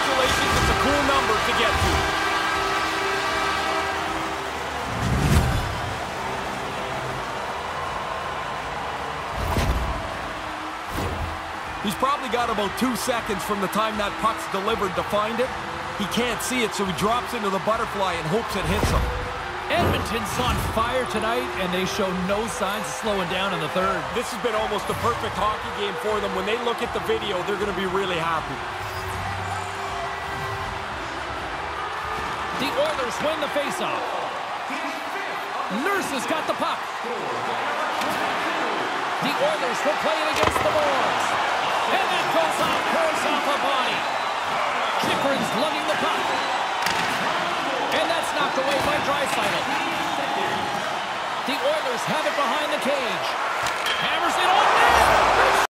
Congratulations, it's a cool number to get to. He's probably got about two seconds from the time that puck's delivered to find it. He can't see it, so he drops into the butterfly and hopes it hits him. Edmonton's on fire tonight, and they show no signs of slowing down in the third. This has been almost a perfect hockey game for them. When they look at the video, they're going to be really happy. The Oilers win the faceoff. Nurse has got the puck. The Oilers will play it against the Boys. And that goes off, curls off a body. Chychrun's lugging the puck. And that's knocked away by Draisaitl. The Oilers have it behind the cage.